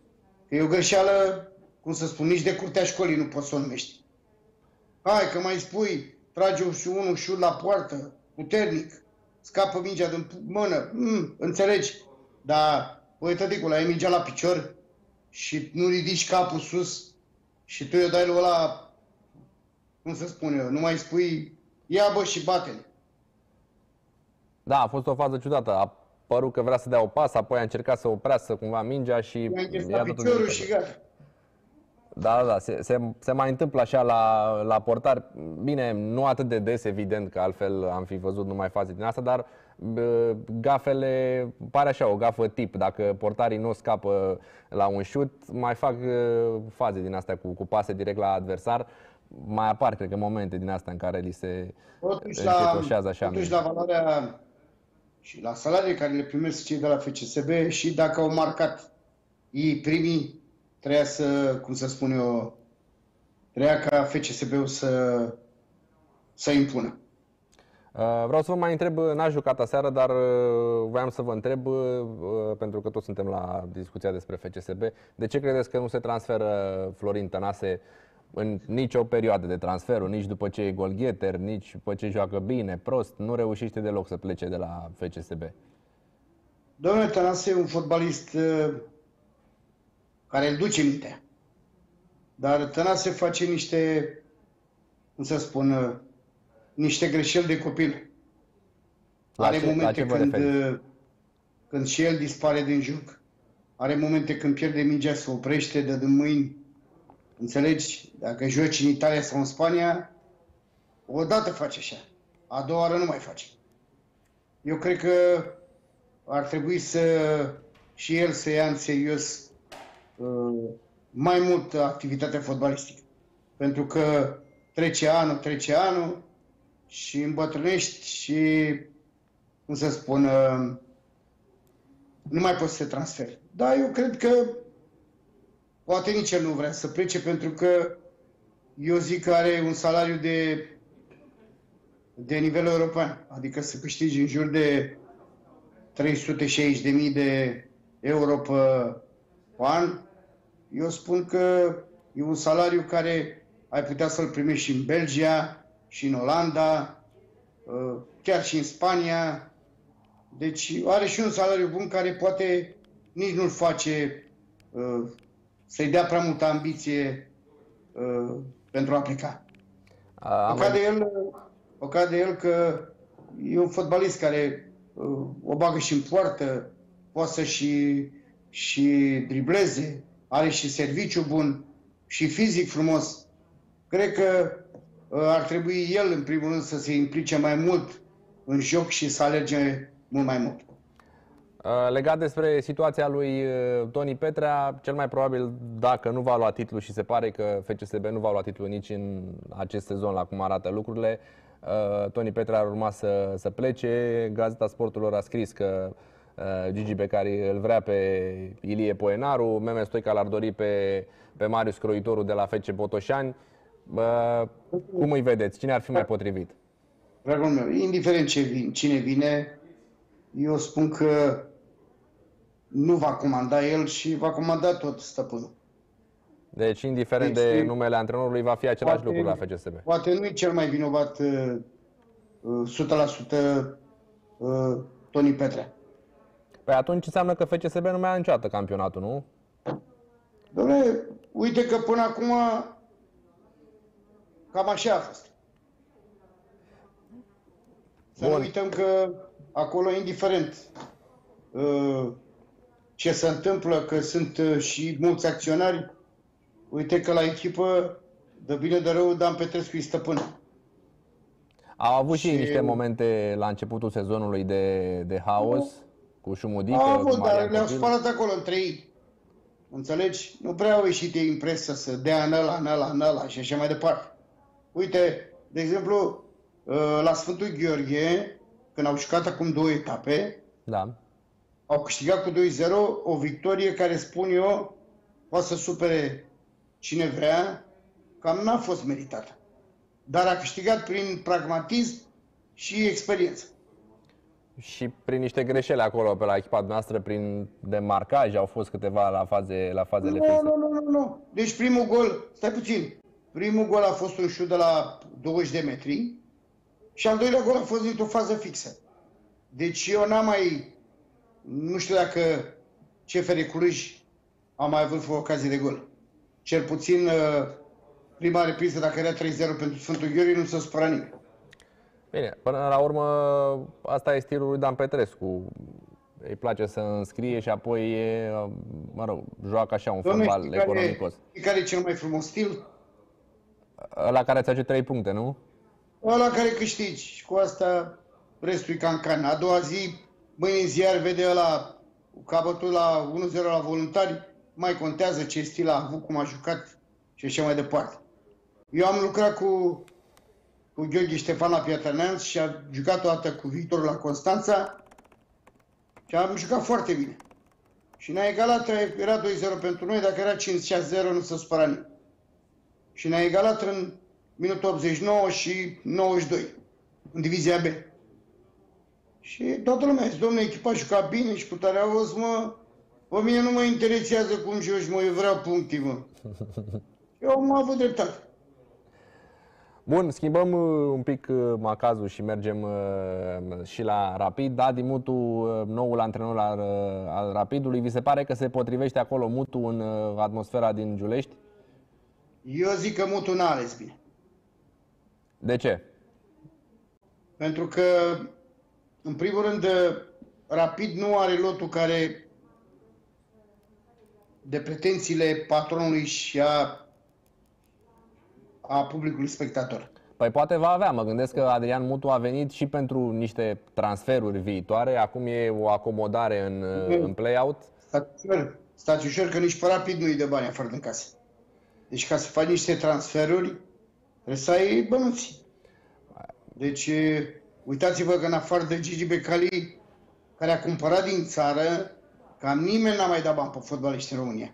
Că e o greșeală, cum să spun, nici de curtea școlii nu poți să o numești. Hai că mai spui, trage și unul șut la poartă, puternic, scapă mingea din mână, mm, înțelegi, dar, băi, tăticul, ai mingea la picior, și nu ridici capul sus, și tu i dai lui ăla, cum să spun eu, nu mai spui, ia bă și bate-le. Da, a fost o fază ciudată. A părut că vrea să dea o pas, apoi a încercat să oprească cumva mingea și... I-a piciorul și gata. Da, da, da, se, se, se mai întâmplă așa la, la portar. Bine, nu atât de des, evident, că altfel am fi văzut numai faze din asta, dar gafele, pare așa, o gafă tip. Dacă portarii nu scapă la un șut, mai fac faze din astea cu, cu pase direct la adversar. Mai apar, cred că, momente din astea în care li se totuși la, așa. Totuși la valoarea și la salariile care le primesc cei de la FCSB și dacă au marcat ei primii, treia să, cum să spun eu, treia ca FCSB-ul să, să impună. Uh, vreau să vă mai întreb, n-a jucat aseară, dar uh, voiam să vă întreb, uh, pentru că toți suntem la discuția despre FCSB, de ce credeți că nu se transferă Florin Tănase în nicio perioadă de transferul, nici după ce e golgheter, nici după ce joacă bine, prost, nu reușește deloc să plece de la FCSB? Domnule Tănase e un fotbalist care îl duce mintea. Dar Tănase face niște, cum să spun, niște greșeli de copil. La Are ce, momente când, când și el dispare din joc. Are momente când pierde mingea, se oprește, dă din mâini. Înțelegi? Dacă joci în Italia sau în Spania, o dată face așa. A doua oară nu mai face. Eu cred că ar trebui să și el să ia în serios uh, mai mult activitatea fotbalistică. Pentru că trece anul, trece anul, și îmbătrânești și, cum să spun, nu mai poți să te transferi. Da, eu cred că poate nici el nu vrea să plece pentru că eu zic că are un salariu de, de nivel european, adică să câștigi în jur de 360.000 de euro pe, pe an. Eu spun că e un salariu care ai putea să-l primești și în Belgia, și în Olanda, uh, chiar și în Spania. Deci are și un salariu bun care poate nici nu-l face uh, să-i dea prea multă ambiție uh, pentru a pleca. O cade, el, o cade el că e un fotbalist care o bagă și în poartă, poate să și, și dribleze, are și serviciu bun și fizic frumos. Cred că ar trebui el, în primul rând, să se implice mai mult în joc și să alerge mult mai mult. Uh, legat despre situația lui uh, Toni Petrea, cel mai probabil dacă nu va lua titlul și se pare că FCSB nu va lua titlul nici în acest sezon la cum arată lucrurile, uh, Toni Petrea ar urma să, să plece. Gazeta Sporturilor a scris că Gigi Becari îl vrea pe Ilie Poenaru, Meme Stoica l-ar dori pe, pe Marius Croitorul de la FC Botoșani. Bă, cum îi vedeți? Cine ar fi mai potrivit? Dragul meu, indiferent ce vin, cine vine, eu spun că nu va comanda el și va comanda tot stăpânul. Deci, indiferent deci, de numele antrenorului, va fi același poate, lucru la FCSB. Poate nu e cel mai vinovat uh, 100% uh, Toni Petrea. Păi atunci înseamnă că FCSB nu mai a niciodată campionatul, nu? Dom'le, uite că până acum Cam așa a fost. Să Bun. nu uităm că acolo, indiferent uh, ce se întâmplă, că sunt uh, și mulți acționari, uite că la echipă, de bine de rău, Dan Petrescu e stăpân. Au avut și, și niște momente la începutul sezonului de, de haos, nu. cu Șumudică, Au avut, dar le-au spălat acolo între ei. Înțelegi? Nu prea au ieșit de impresia să dea în ăla, în ăla, în ăla și așa mai departe. Uite, de exemplu, uh, la Sfântul Gheorghe, când au jucat acum două etape, da. au câștigat cu 2-0 o victorie care, spun eu, poate să supere cine vrea, cam n-a fost meritată. Dar a câștigat prin pragmatism și experiență. Și prin niște greșeli acolo pe la echipa noastră, prin demarcaj, au fost câteva la, faze, la fazele nu, Nu, nu, nu, nu. Deci primul gol, stai puțin, Primul gol a fost un șut de la 20 de metri și al doilea gol a fost dintr-o fază fixă. Deci eu n-am mai... Nu știu dacă CFR Cluj a mai avut o ocazie de gol. cel puțin uh, prima repriză, dacă era 3-0 pentru Sfântul Gheorghe, nu s-a supărat nimeni. Bine, până la urmă, asta e stilul lui Dan Petrescu. Îi place să înscrie și apoi, e, mă rog, joacă așa un Dom'le, fotbal știi care, economicos. știi care e cel mai frumos stil? La care ți face 3 puncte, nu? Ăla care câștigi și cu asta restul e can-can. A doua zi, mâine în ziar vede ăla cu capătul la 1-0 la voluntari, mai contează ce stil a avut, cum a jucat și așa mai departe. Eu am lucrat cu, cu Gheorghe Ștefan la Piatra Neamț și a jucat o dată cu Victor la Constanța și am jucat foarte bine. Și ne-a egalat, era 2-0 pentru noi, dacă era 5-6-0 nu se supăra nimeni. Și ne-a egalat în minutul 89 și 92, în divizia B. Și toată lumea zice, domnule, echipa juca bine și cu tare auzi, mă, pe mine nu mă interesează cum joci, mă, eu vreau puncte, mă. Eu am avut dreptate. Bun, schimbăm uh, un pic uh, macazul și mergem uh, și la Rapid. Adi Mutu, uh, noul antrenor al, uh, al Rapidului, vi se pare că se potrivește acolo Mutu în uh, atmosfera din Giulești? Eu zic că Mutu n-a ales bine. De ce? Pentru că, în primul rând, Rapid nu are lotul care de pretențiile patronului și a, a publicului spectator. Păi poate va avea, mă gândesc că Adrian Mutu a venit și pentru niște transferuri viitoare, acum e o acomodare în, uh, în play-out. Stați ușor, stați ușor că nici pe Rapid nu-i de bani afară din casă. Deci ca să faci niște transferuri, trebuie să ai bănuți. Deci, e, uitați-vă că în afară de Gigi Becali, care a cumpărat din țară, cam nimeni n-a mai dat bani pe fotbaliști în România.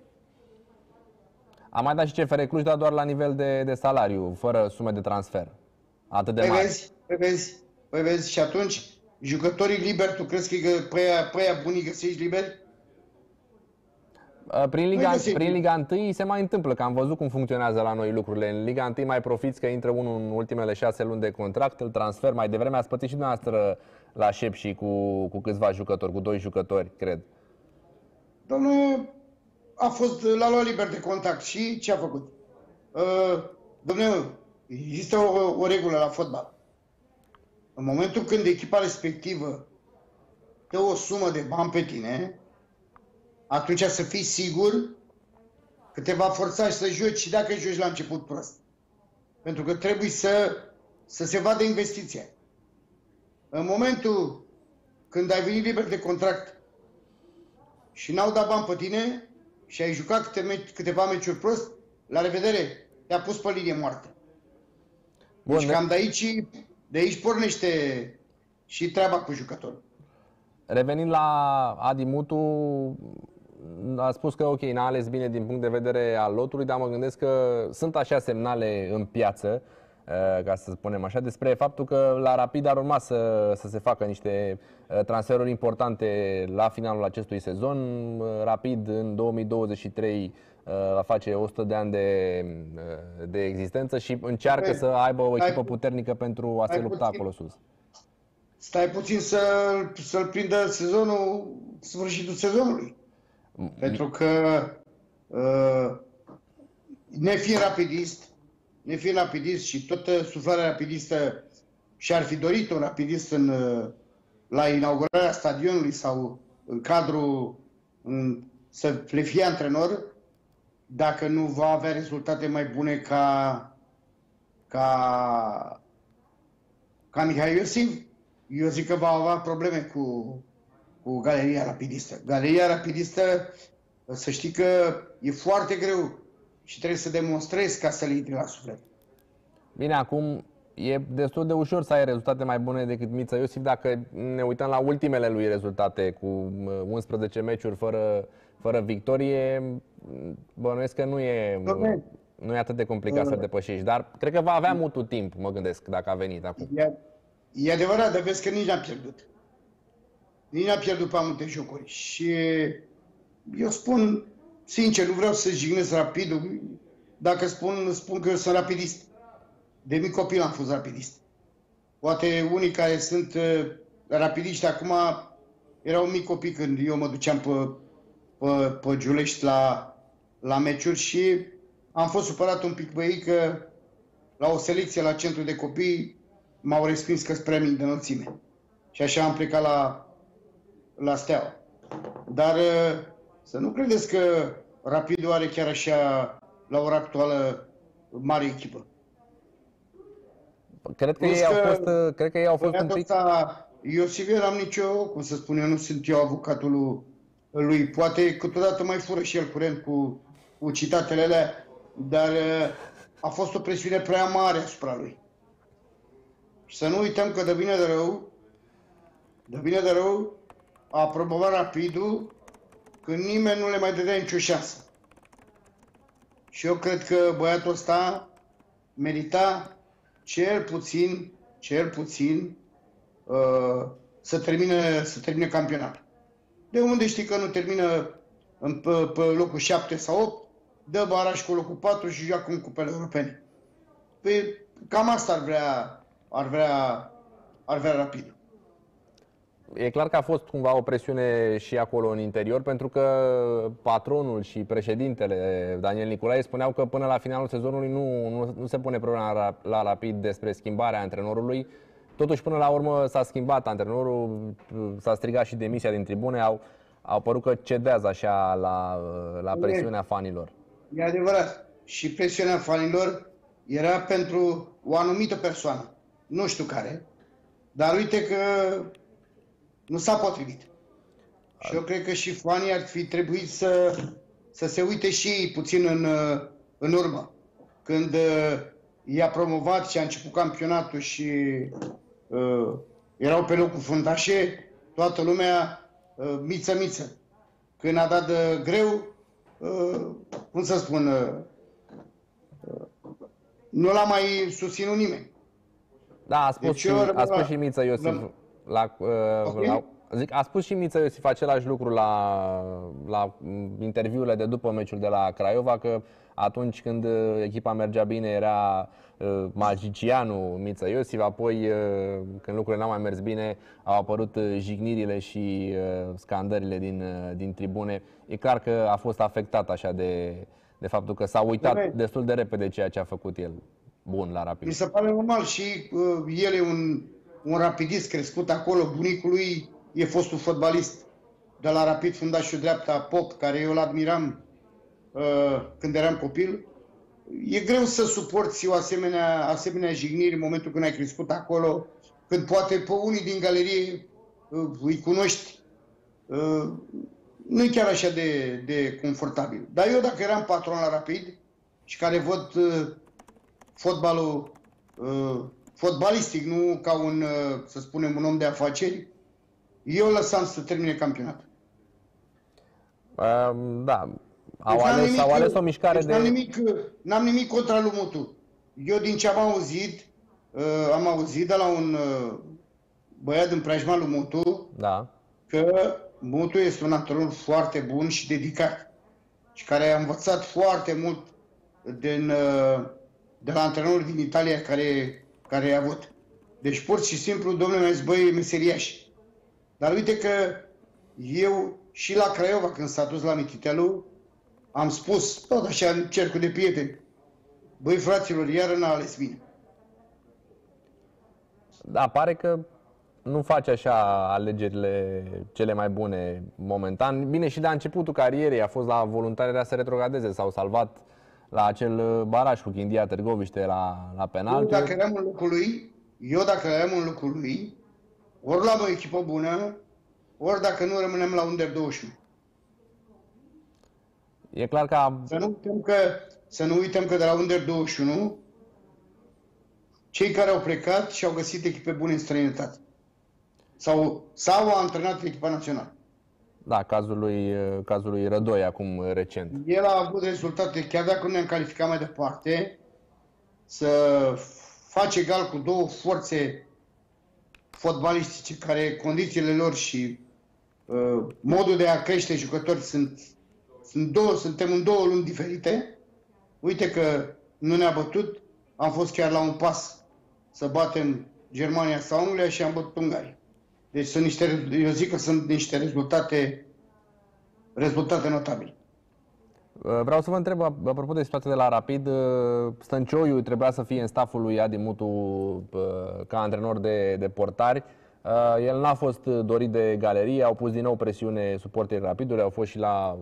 A mai dat și CFR Cluj, dar doar la nivel de, de salariu, fără sume de transfer. Atât de Păi mari. vezi, păi vezi, păi vezi, și atunci, jucătorii liberi, tu crezi că pe aia, pe aia bunii găsești liberi? Uh, Prin Liga, găsim. prin Liga 1 se mai întâmplă, că am văzut cum funcționează la noi lucrurile. În Liga 1 mai profiți că intră unul în ultimele șase luni de contract, îl transfer. Mai devreme ați pățit și dumneavoastră la șep și cu, cu câțiva jucători, cu doi jucători, cred. Domnul a fost la luat liber de contact și ce a făcut? Uh, domnule, există o, o regulă la fotbal. În momentul când echipa respectivă dă o sumă de bani pe tine, atunci să fii sigur că te va forța și să joci și dacă joci la început prost. Pentru că trebuie să, să se vadă investiția. În momentul când ai venit liber de contract și n-au dat bani pe tine și ai jucat câte meci, câteva meciuri prost, la revedere, te-a pus pe linie moartă. Bun, Deci cam de aici, de aici pornește și treaba cu jucătorul. Revenind la Adi Mutu, a spus că ok, n-a ales bine din punct de vedere al lotului, dar mă gândesc că sunt așa semnale în piață, eh, ca să spunem așa, despre faptul că la Rapid ar urma să, să se facă niște eh, transferuri importante la finalul acestui sezon. Eh, Rapid în 2023 eh, va face 100 de ani de, eh, de existență și încearcă Bine, să aibă o stai echipă pu- puternică pentru a se stai lupta puțin. acolo sus. Stai puțin să, să-l prindă sezonul, sfârșitul sezonului. Pentru că uh, nefiind rapidist, nefiind rapidist și toată suflarea rapidistă și-ar fi dorit un rapidist în, uh, la inaugurarea stadionului sau în cadrul în, să le fie antrenor, dacă nu va avea rezultate mai bune ca ca ca Mihai Iosif, eu zic că va avea probleme cu, cu galeria rapidistă. Galeria rapidistă, să știi că e foarte greu și trebuie să demonstrezi ca să le intri la suflet. Bine, acum e destul de ușor să ai rezultate mai bune decât Mița Iosif dacă ne uităm la ultimele lui rezultate cu uh, 11 meciuri fără, fără victorie. Bănuiesc că nu e, Dom'le. nu e atât de complicat să depășești, dar cred că va avea mutul timp, mă gândesc, dacă a venit acum. E, e adevărat, dar vezi că nici n-a pierdut. Nici n-a pierdut pe multe jocuri. Și eu spun, sincer, nu vreau să jignesc rapidul. Dacă spun, spun că eu sunt rapidist. De mic copil am fost rapidist. Poate unii care sunt uh, rapidiști acum erau mic copii când eu mă duceam pe, pe, pe Giulești la, la meciuri și am fost supărat un pic băi că la o selecție la centru de copii m-au respins că spre mine de înălțime. Și așa am plecat la, la Steaua. Dar uh, să nu credeți că Rapidul are chiar așa, la ora actuală, mare echipă. Cred că, ei au fost, uh, cred că ei au fost un pic... Asta, eu sigur am nicio, cum să spun eu, nu sunt eu avocatul lui. Poate câteodată mai fură și el curent cu, cu citatele alea, dar uh, a fost o presiune prea mare asupra lui. Și să nu uităm că de bine de rău, de bine de rău, a promovat rapidul când nimeni nu le mai dădea nicio șansă. Și eu cred că băiatul ăsta merita cel puțin, cel puțin, uh, să, termine, să termine campionatul. De unde știi că nu termină în, pe, pe locul 7 sau 8, dă baraj cu locul 4 și joacă în cupele europene. Păi cam asta ar vrea, ar vrea, ar vrea rapid. E clar că a fost cumva o presiune și acolo în interior, pentru că patronul și președintele Daniel Nicolae spuneau că până la finalul sezonului nu, nu, nu se pune problema la, la Rapid despre schimbarea antrenorului. Totuși, până la urmă s-a schimbat antrenorul, s-a strigat și demisia din tribune, au, au părut că cedează așa la, la presiunea fanilor. E adevărat. Și presiunea fanilor era pentru o anumită persoană. Nu știu care. Dar uite că nu s-a potrivit. Și eu cred că și fanii ar fi trebuit să, să se uite și puțin în, în urmă. Când uh, i-a promovat și a început campionatul și uh, erau pe locul fundașe, toată lumea uh, miță-miță. Când a dat de greu, uh, cum să spun, uh, uh, nu l-a mai susținut nimeni. Da, a spus, deci și, a spus și Miță Iosif. La, uh, okay. la, zic, a spus și Miță Iosif același lucru la, la interviurile de după meciul de la Craiova, că atunci când uh, echipa mergea bine era uh, magicianul Miță Iosif, apoi uh, când lucrurile n-au mai mers bine au apărut uh, jignirile și uh, scandările din, uh, din tribune. E clar că a fost afectat așa de, de faptul că s-a uitat de destul de repede ceea ce a făcut el bun la Rapid. Mi se pare normal și uh, el e un un rapidist crescut acolo, bunicul lui e fostul fotbalist de la Rapid, fundașul dreapta Pop, care eu îl admiram uh, când eram copil. E greu să suporți o asemenea, asemenea jigniri în momentul când ai crescut acolo, când poate pe unii din galerie uh, îi cunoști. Uh, nu e chiar așa de, de confortabil. Dar eu dacă eram patron la Rapid și care văd uh, fotbalul uh, fotbalistic, nu ca un, uh, să spunem, un om de afaceri, eu lăsam să termine campionatul. Um, da, au deci ales, nimic, au ales o mișcare deci de... N-am nimic, n-am nimic contra lui Mutu. Eu din ce am auzit, uh, am auzit de la un uh, băiat din preajma lui Mutu da. că Mutu este un antrenor foarte bun și dedicat și care a învățat foarte mult din, uh, de la antrenorul din Italia care care i-a avut. Deci pur și simplu, domnule, mi-a zis, băi, meseriași. Dar uite că eu și la Craiova, când s-a dus la Mititelu, am spus, tot așa, în cercul de prieteni, băi, fraților, iară n-a ales bine. Da, pare că nu face așa alegerile cele mai bune momentan. Bine, și de la începutul carierei a fost la voluntariarea să retrogradeze, s-au salvat la acel uh, baraj cu Chindia Târgoviște la, la penalti. Eu dacă eram în locul lui, eu dacă eram în locul lui, ori luam o echipă bună, ori dacă nu rămânem la Under 21. E clar că... Să nu uităm că, să nu uităm că de la Under 21, cei care au plecat și au găsit echipe bune în străinătate. Sau, sau au antrenat echipa națională. Da, cazul lui, cazul lui Rădoi acum recent. El a avut rezultate, chiar dacă nu ne-am calificat mai departe, să face egal cu două forțe fotbalistice care condițiile lor și uh, modul de a crește jucători sunt, sunt două, suntem în două luni diferite. Uite că nu ne-a bătut, am fost chiar la un pas să batem Germania sau Anglia și am bătut Ungaria. Deci sunt niște, eu zic că sunt niște rezultate, rezultate notabile. Vreau să vă întreb, apropo de situația de la Rapid, Stăncioiu trebuia să fie în staful lui Adi Mutu ca antrenor de, de portari. El n-a fost dorit de galerie, au pus din nou presiune suporterii Rapidului, au fost și la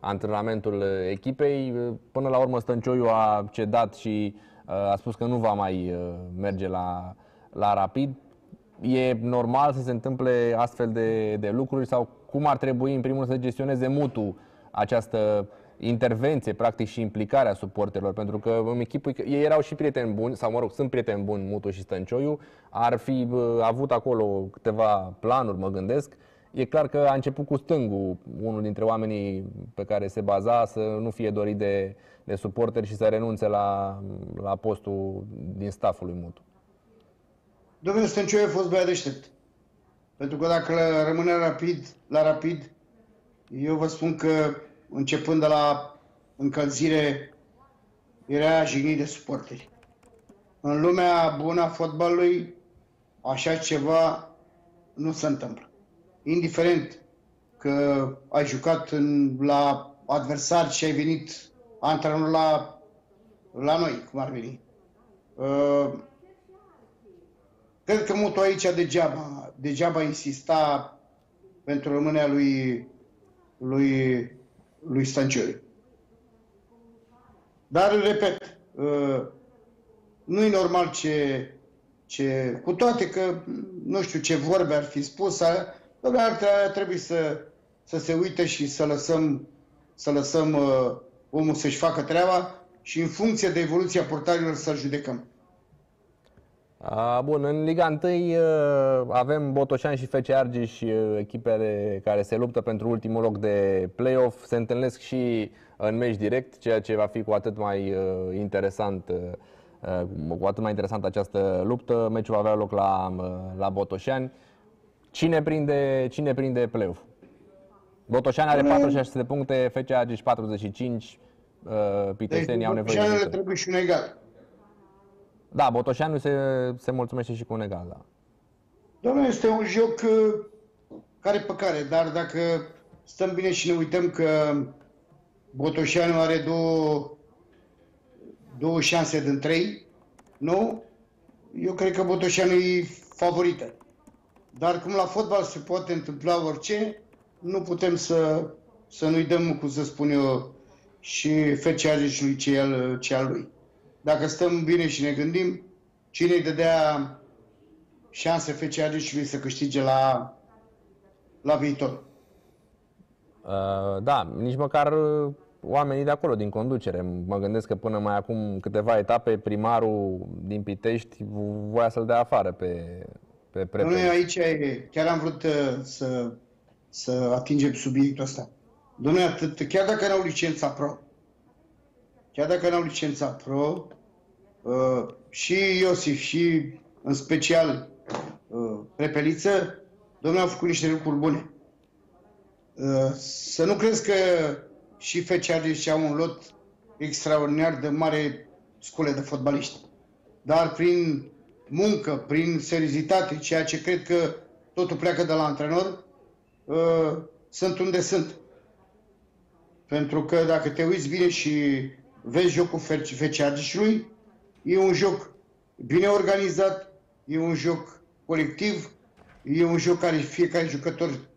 antrenamentul echipei. Până la urmă Stăncioiu a cedat și a spus că nu va mai merge la, la Rapid. E normal să se întâmple astfel de, de lucruri sau cum ar trebui în primul rând să gestioneze Mutu această intervenție, practic, și implicarea suporterilor, pentru că în echipul, ei erau și prieteni buni, sau mă rog, sunt prieteni buni, Mutu și Stăncioiu, ar fi avut acolo câteva planuri, mă gândesc. E clar că a început cu stângul, unul dintre oamenii pe care se baza să nu fie dorit de, de suporteri și să renunțe la, la postul din staful lui Mutu. Domnul Stăncioiu a fost băiat deștept. Pentru că dacă rămâne rapid, la rapid, eu vă spun că începând de la încălzire, era jignit de suporteri. În lumea bună a fotbalului, așa ceva nu se întâmplă. Indiferent că ai jucat în, la adversar și ai venit antrenor la, la noi, cum ar veni. Uh, cred că Mutu aici degeaba, degeaba insista pentru rămânerea lui, lui lui Stancioi. Dar, repet, uh, nu e normal ce, ce... Cu toate că, nu știu ce vorbe ar fi spus, ar trebui să, să se uite și să lăsăm, să lăsăm uh, omul să-și facă treaba și în funcție de evoluția portarilor să-l judecăm. Bun, în Liga 1 avem Botoșani și FC Argeș, echipele care se luptă pentru ultimul loc de play-off. Se întâlnesc și în meci direct, ceea ce va fi cu atât mai interesant cu atât mai interesant această luptă. Meciul va avea loc la, la Botoșani. Cine prinde, cine prinde play-off? Botoșani are 46 de puncte, FC Argeș 45, Piteștenii deci, au nevoie de trebuie și un egal. Da, Botoșanu se, se mulțumește și cu un egal, da. Domnule, este un joc uh, care pe care, dar dacă stăm bine și ne uităm că Botoșanu are două, două șanse din trei, nu? Eu cred că Botoșanu e favorită. Dar cum la fotbal se poate întâmpla orice, nu putem să, să nu-i dăm, cum să spun eu, și fecează și lui ce al, ce al lui dacă stăm bine și ne gândim, cine îi dădea șanse FC Agișului să câștige la, la viitor? Uh, da, nici măcar oamenii de acolo, din conducere. Mă gândesc că până mai acum câteva etape, primarul din Pitești voia să-l dea afară pe, pe Prepe. Noi aici chiar am vrut uh, să, să atingem subiectul ăsta. Domnule, atât, chiar dacă n-au licența pro, chiar dacă n-au licența pro, uh, și Iosif și în special uh, Prepeliță, domnule, au făcut niște lucruri bune. Uh, să nu crezi că și FC și au un lot extraordinar de mare scule de fotbaliști. Dar prin muncă, prin seriozitate, ceea ce cred că totul pleacă de la antrenor, uh, sunt unde sunt. Pentru că dacă te uiți bine și vezi jocul Feceargișului, e un joc bine organizat, e un joc colectiv, e un joc care fiecare jucător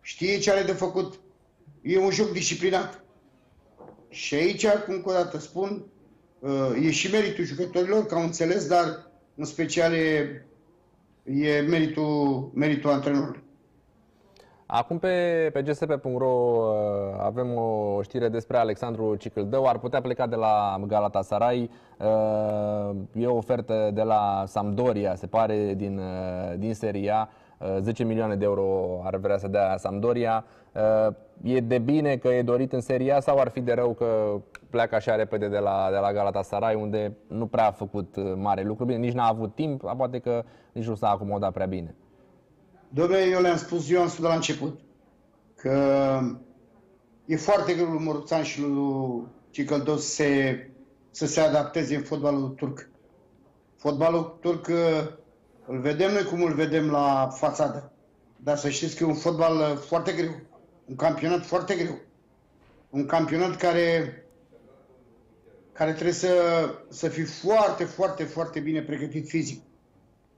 știe ce are de făcut, e un joc disciplinat. Și aici, cum încă o dată spun, uh, e și meritul jucătorilor, că au înțeles, dar în special e, e meritul, meritul antrenorului. Acum pe, pe gsp.ro uh, avem o știre despre Alexandru Cicâldău. Ar putea pleca de la Galatasaray. Uh, e o ofertă de la Sampdoria, se pare, din, uh, din Seria. 10 milioane de euro ar vrea să dea Sampdoria. E de bine că e dorit în Seria sau ar fi de rău că pleacă așa repede de la, de la Galatasaray, unde nu prea a făcut mare lucru? Bine, nici n-a avut timp, poate că nici nu s-a acomodat prea bine. Dom'le, eu le-am spus, eu am spus de la început, că e foarte greu lui Moruțan și lui Cicăldos să se, să se adapteze în fotbalul turc. Fotbalul turc îl vedem noi cum îl vedem la fațadă. Dar să știți că e un fotbal foarte greu. Un campionat foarte greu. un campionat care, care trebuie să, să fii foarte, foarte, foarte bine pregătit fizic.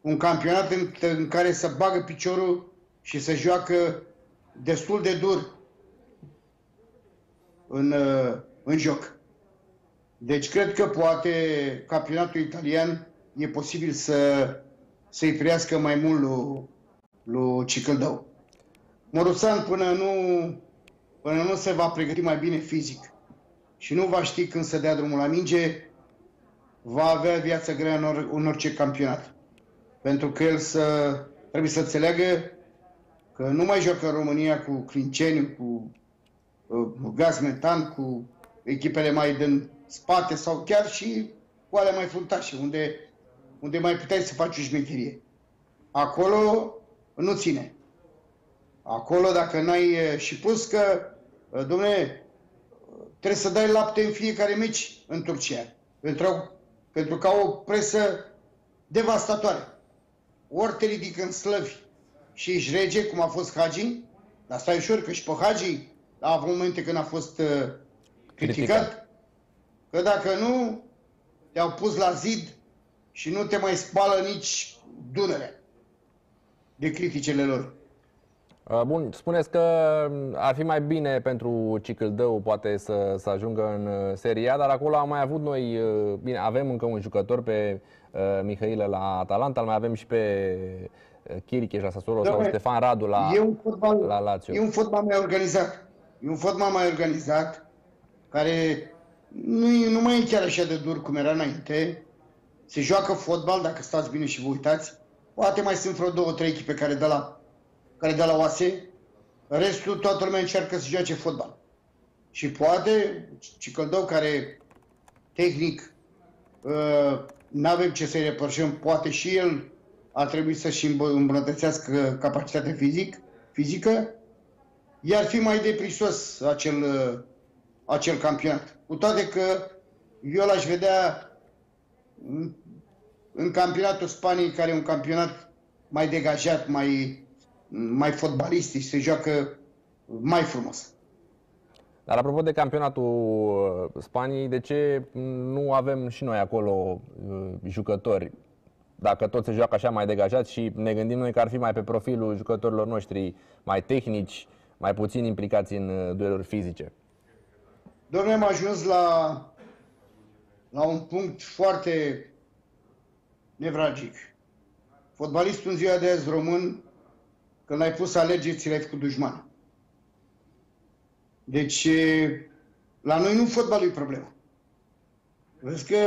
Un campionat în, în care să bagă piciorul și să joacă destul de dur în, în joc. Deci cred că poate campionatul italian e posibil să, să-i priască mai mult lui, lui Cicăldău. Moruțan până nu, până nu se va pregăti mai bine fizic și nu va ști când să dea drumul la minge, va avea viață grea în, or, în orice campionat. Pentru că el să, trebuie să înțeleagă că nu mai joacă în România cu Clinceniu, cu uh, gaz metan, cu echipele mai din spate sau chiar și cu alea mai fruntașe, unde, unde mai puteai să faci o șmecherie. Acolo nu ține. Acolo, dacă n-ai și pus că, domne, trebuie să dai lapte în fiecare meci în Turcia. Pentru, pentru că au o presă devastatoare. Ori te ridică în slăvi și ești rege, cum a fost Hagi, dar stai ușor, că și pe Hagi a avut momente când a fost uh, criticat, criticat, că dacă nu, te-au pus la zid și nu te mai spală nici Dunărea de criticele lor. Uh, bun, spuneți că ar fi mai bine pentru Cicâldău poate să, să ajungă în uh, Seria, dar acolo am mai avut noi, uh, bine, avem încă un jucător pe uh, Mihailă la Atalanta, mai avem și pe Chiricheș la Sassuolo sau Stefan Radu la, e un fotbal, la Lazio. E un fotbal mai organizat. E un fotbal mai organizat care nu, nu mai e chiar așa de dur cum era înainte. Se joacă fotbal, dacă stați bine și vă uitați. Poate mai sunt vreo două, trei echipe care dă la, care dă la oase. Restul, toată lumea încearcă să joace fotbal. Și poate, Cicăldău, care tehnic uh, nu avem ce să-i repărșăm, poate și el ar trebui să-și îmbunătățească capacitatea fizic, fizică, iar fi mai deprisos acel, uh, acel campionat. Cu toate că eu l-aș vedea în, în campionatul Spaniei, care e un campionat mai degajat, mai, mai fotbalistic, se joacă mai frumos. Dar apropo de campionatul uh, Spaniei, de ce nu avem și noi acolo uh, jucători? Dacă tot se joacă așa mai degajat și ne gândim noi că ar fi mai pe profilul jucătorilor noștri mai tehnici, mai puțin implicați în uh, dueluri fizice. Domnule, am ajuns la, la un punct foarte nevragic. Fotbalistul în ziua de azi român, când l-ai pus să alegeți, l-ai făcut dușman. Deci, la noi nu fotbalul e problema. Vezi că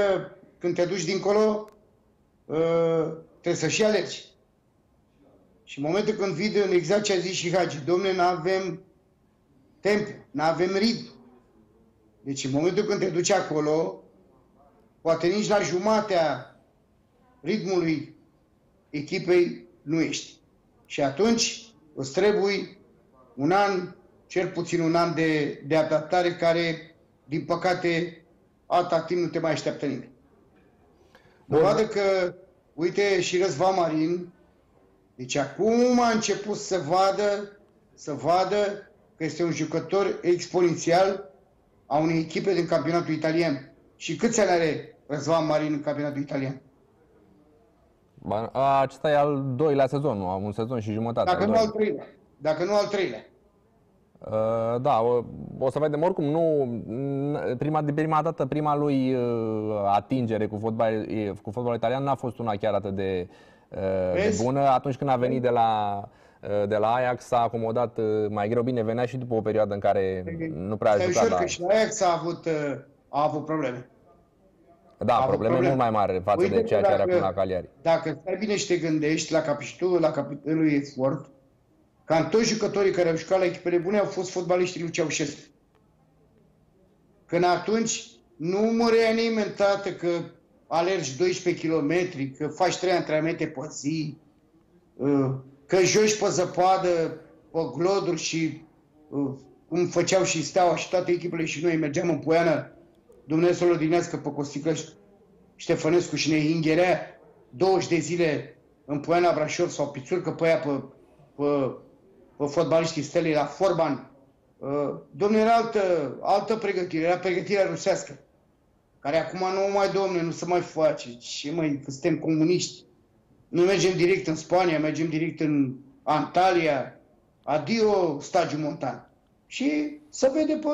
când te duci dincolo, trebuie să și alergi. Și în momentul când vii în exact ce a zis și Hagi, domne, nu avem tempo, nu avem ritm. Deci în momentul când te duci acolo, poate nici la jumatea ritmului echipei nu ești. Și atunci îți trebuie un an, cel puțin un an de, de adaptare care, din păcate, atâta timp nu te mai așteaptă nimeni. Dovadă că, uite, și Răzva Marin, deci acum a început să vadă, să vadă că este un jucător exponențial a unei echipe din campionatul italian. Și câți ani are Răzvan Marin în campionatul italian? Acesta e al doilea sezon, nu? Un sezon și jumătate. Dacă al nu al treilea. Dacă nu al treilea. Uh, da, o, o să vedem oricum, nu, prima, de prima dată, prima lui uh, atingere cu fotbal, cu fotbalul italian n-a fost una chiar atât de, uh, de bună. Atunci când a venit de la Uh, de la Ajax s-a acomodat uh, mai greu. Bine, venea și după o perioadă în care nu prea a jucat. La... că și la Ajax a avut, uh, a avut probleme. Da, a probleme, probleme mult mai mari față Uite de ceea ce are acum la Cagliari. Dacă stai bine și te gândești la capitolul, la capitolul efort, cam toți jucătorii care au jucat la echipele bune au fost fotbaliștii lui Ceaușescu. Când atunci nu murea nimeni, tată, că alergi 12 km, că faci 3 antrenamente pe zi, că joci pe zăpadă, pe gloduri și uh, cum făceau și Steaua și toate echipele și noi mergeam în Poiană, Dumnezeu să odinească pe Costiclă Ștefănescu și ne ingherea 20 de zile în Poiana Brașov sau Pițurcă pe aia pe, pe, pe fotbaliștii stelei la Forban Uh, domnule, era altă, altă pregătire, era pregătirea rusească, care acum nu mai, domne, nu se mai face. Ce mai, că suntem comuniști. Nu mergem direct în Spania, mergem direct în Antalya, adio stagiu montan. Și să vede pe,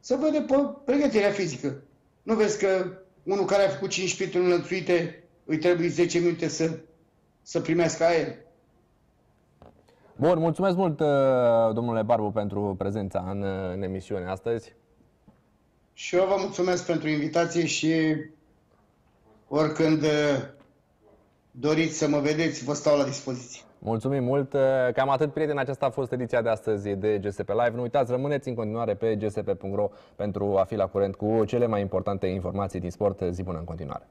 să vede pe pregătirea fizică. Nu vezi că unul care a făcut 5 pituri înlățuite îi trebuie 10 minute să, să primească aer. Bun, mulțumesc mult, uh, domnule Barbu, pentru prezența în, uh, în emisiune astăzi. Și eu vă mulțumesc pentru invitație și oricând uh, doriți să mă vedeți, vă stau la dispoziție. Mulțumim mult! Cam atât, prieteni, aceasta a fost ediția de astăzi de GSP Live. Nu uitați, rămâneți în continuare pe gsp.ro pentru a fi la curent cu cele mai importante informații din sport. Zi bună în continuare!